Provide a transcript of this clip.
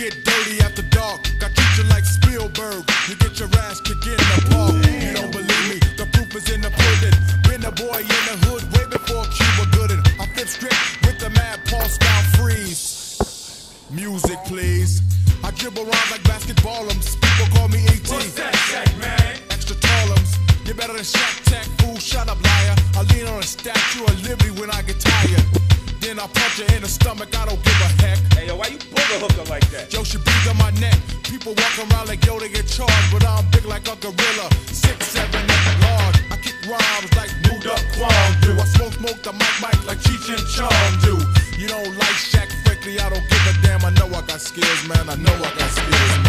get dirty after dark. I treat you like Spielberg. You get your ass kicked in the park. You don't believe me? The proof is in the pudding. Been a boy in the hood way before Cuba Gooding. I flip script with the mad Paul style freeze. Music, please. I dribble around like basketballums. People call me ET. What's that, Shaq, man? Extra tallums. You better than Shaq Tech, fool. Shut up, liar. I lean on a statue of liberty when I get tired. Then I punch her in the stomach. I don't give a heck. Hey, yo, why you pull the hooker like that? Yo, she breathe on my neck. People walk around like yo, they get charged, but I'm big like a gorilla. Six, seven, eight, large. I kick rhymes like moved up Kwon do. I smoke, smoke the mic, mic like Cheech and Chong do. You don't like Shaq, frankly, I don't give a damn. I know I got skills, man. I know I got skills.